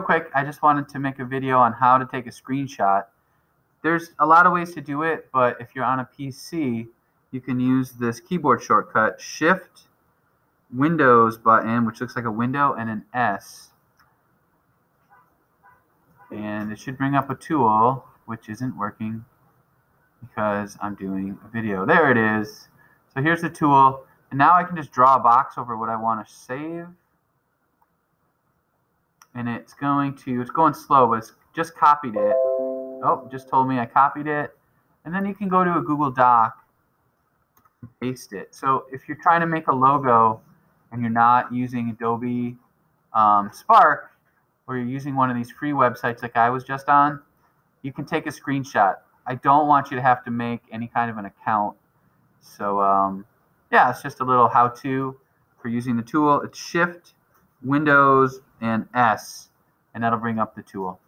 real quick, I just wanted to make a video on how to take a screenshot. There's a lot of ways to do it, but if you're on a PC, you can use this keyboard shortcut, Shift Windows button, which looks like a window, and an S. And it should bring up a tool, which isn't working because I'm doing a video. There it is. So here's the tool. And now I can just draw a box over what I want to save. And it's going to, it's going slow, but it's just copied it. Oh, just told me I copied it. And then you can go to a Google Doc paste it. So if you're trying to make a logo and you're not using Adobe um, Spark, or you're using one of these free websites like I was just on, you can take a screenshot. I don't want you to have to make any kind of an account. So um, yeah, it's just a little how-to for using the tool. It's Shift, Windows, and S, and that'll bring up the tool.